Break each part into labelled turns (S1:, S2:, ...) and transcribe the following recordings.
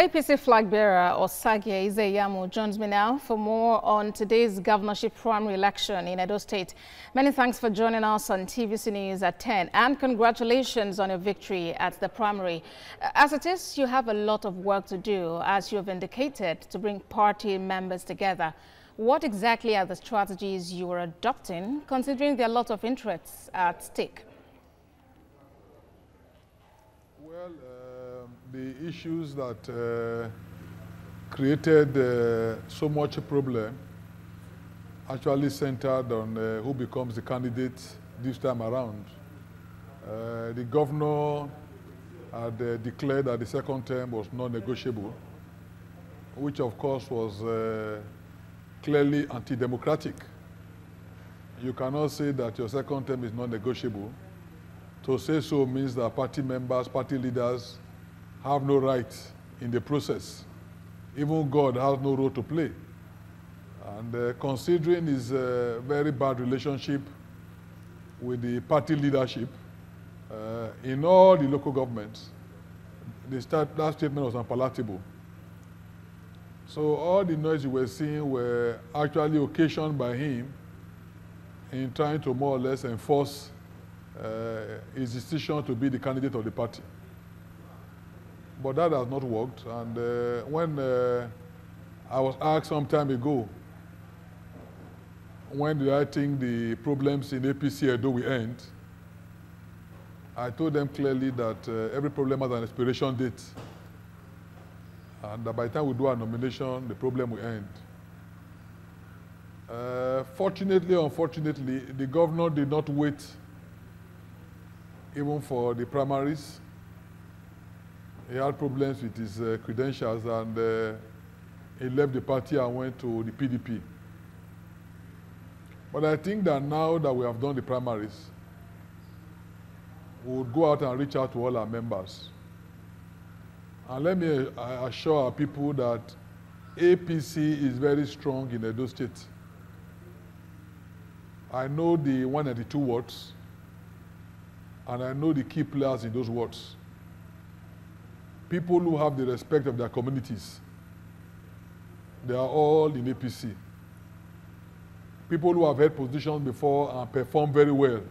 S1: APC flag bearer Osagie Ize-Iyamu joins me now for more on today's governorship primary election in Edo State. Many thanks for joining us on TVC News at 10 and congratulations on your victory at the primary. Uh, as it is, you have a lot of work to do as you have indicated to bring party members together. What exactly are the strategies you are adopting considering there are a lot of interests at stake?
S2: Well, uh, the issues that uh, created uh, so much problem actually centered on uh, who becomes the candidate this time around. Uh, the governor had uh, declared that the second term was non-negotiable, which of course was clearly anti-democratic. You cannot say that your second term is non-negotiable to say so means that party members, party leaders have no right in the process. Even God has no role to play. And uh, considering his uh, very bad relationship with the party leadership uh, in all the local governments, the start, that statement was unpalatable. So all the noise you were seeing were actually occasioned by him in trying to more or less enforce uh, his decision to be the candidate of the party. But that has not worked. And uh, when uh, I was asked some time ago, when did I think the problems in APC Edo will end, I told them clearly that uh, every problem has an expiration date. And that by the time we do our nomination, the problem will end. Uh, fortunately or unfortunately, the governor did not wait even for the primaries. He had problems with his uh, credentials and uh, he left the party and went to the PDP. But I think that now that we have done the primaries, we would go out and reach out to all our members. And let me uh, assure our people that APC is very strong in Edo State. I know the 192 wards and I know the key players in those words. People who have the respect of their communities. They are all in APC. People who have held positions before and performed very well.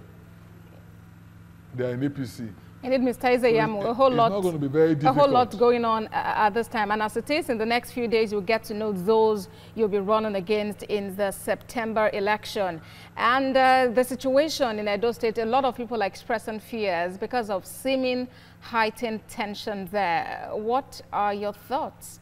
S2: They are in APC.
S1: Indeed, Mr. Ize-Iyamu, a whole lot,
S2: a
S1: whole lot going on uh, at this time. And as it is, in the next few days, you'll get to know those you'll be running against in the September election. And uh, the situation in Edo State, a lot of people are expressing fears because of seeming heightened tension there. What are your thoughts?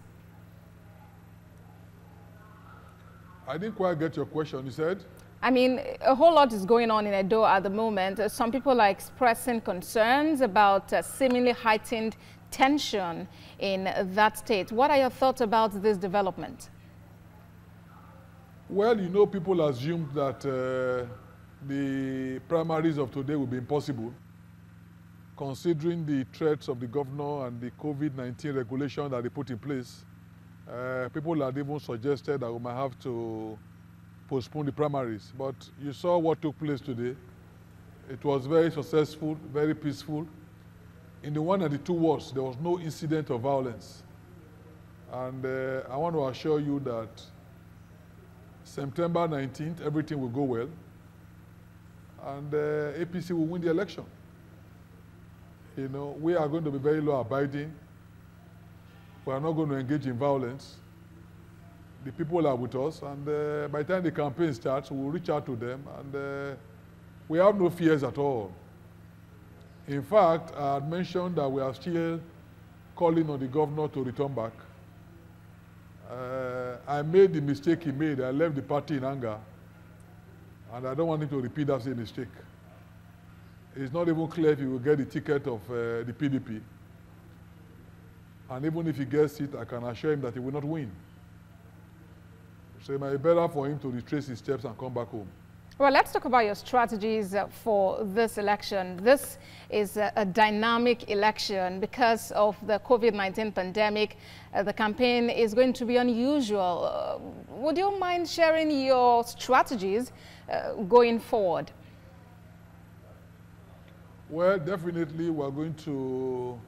S2: I didn't quite get your question. You said?
S1: I mean, a whole lot is going on in Edo at the moment. Uh, some people are expressing concerns about uh, seemingly heightened tension in that state. What are your thoughts about this development?
S2: Well, you know, people assumed that uh, the primaries of today would be impossible, considering the threats of the governor and the COVID-19 regulation that they put in place. Uh, people had even suggested that we might have to postpone the primaries. But you saw what took place today. It was very successful, very peaceful. In the one and the two wards, there was no incident of violence. And uh, I want to assure you that September 19th, everything will go well. And uh, APC will win the election. You know, we are going to be very law abiding. We are not going to engage in violence the people are with us, and uh, by the time the campaign starts, we'll reach out to them, and uh, we have no fears at all. In fact, I had mentioned that we are still calling on the governor to return back. Uh, I made the mistake he made. I left the party in anger, and I don't want him to repeat that same mistake. It's not even clear if he will get the ticket of uh, the PDP. And even if he gets it, I can assure him that he will not win. So it might be better for him to retrace his steps and come back home.
S1: Well, let's talk about your strategies uh, for this election. This is a, a dynamic election because of the COVID-19 pandemic. Uh, the campaign is going to be unusual. Uh, would you mind sharing your strategies uh, going forward?
S2: Well, definitely we're going to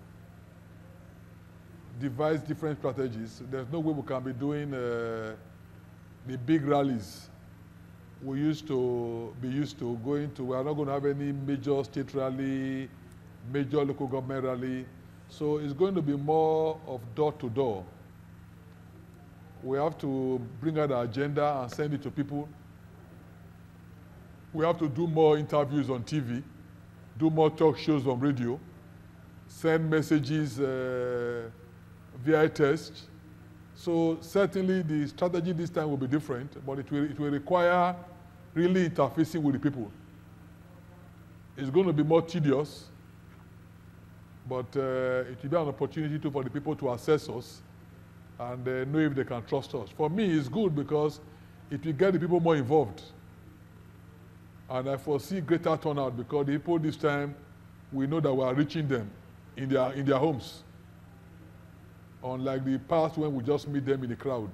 S2: devise different strategies. There's no way we can be doing uh, the big rallies we used to be used to going to. We are not going to have any major state rally, major local government rally. So it's going to be more of door to door. We have to bring out the agenda and send it to people. We have to do more interviews on TV, do more talk shows on radio, send messages uh, via text. So certainly the strategy this time will be different, but it will, it will require really interfacing with the people. It's going to be more tedious, but uh, it will be an opportunity for the people to assess us and uh, know if they can trust us. For me, it's good because it will get the people more involved. And I foresee greater turnout because the people this time, we know that we are reaching them in their, in their homes. Unlike the past when we just meet them in the crowd.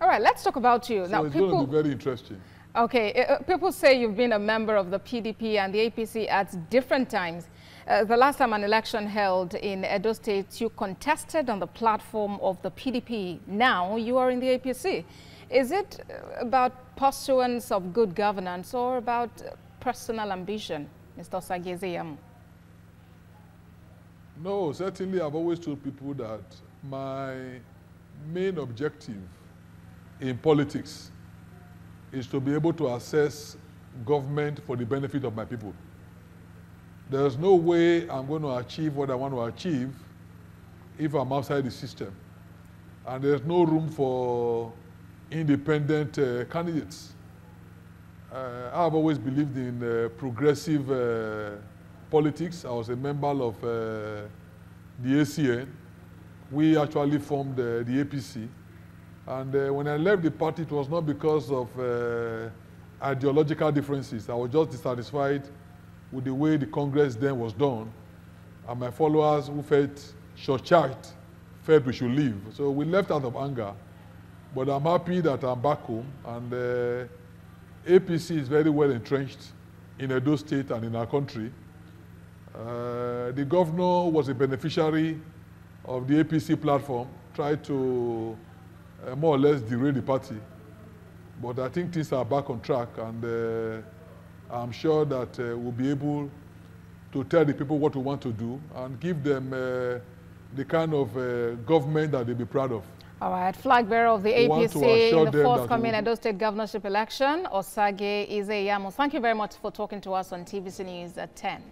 S1: All right, let's talk about you.
S2: So
S1: now,
S2: it's
S1: people,
S2: going to be very interesting.
S1: Okay, uh, people say you've been a member of the PDP and the APC at different times. Uh, the last time an election held in Edo State, you contested on the platform of the PDP. Now you are in the APC. Is it uh, about pursuance of good governance or about uh, personal ambition, Mr. Osagie Ize-Iyamu?
S2: No, certainly I've always told people that my main objective in politics is to be able to assess government for the benefit of my people. There's no way I'm going to achieve what I want to achieve if I'm outside the system. And there's no room for independent uh, candidates. Uh, I've always believed in uh, progressive uh, politics. I was a member of uh, the ACN. We actually formed uh, the APC. And when I left the party, it was not because of ideological differences. I was just dissatisfied with the way the Congress then was done. And my followers who felt short-charged felt we should leave. So we left out of anger. But I'm happy that I'm back home. And uh, APC is very well entrenched in Edo State and in our country. Uh, the governor was a beneficiary of the APC platform, tried to uh, more or less derail the party. But I think things are back on track, and uh, I'm sure that uh, we'll be able to tell the people what we want to do and give them uh, the kind of uh, government that they'll be proud of.
S1: All right, flag bearer of the APC in the forthcoming Edo State governorship election, Osagie Ize-Iyamu. Thank you very much for talking to us on TVC News at 10.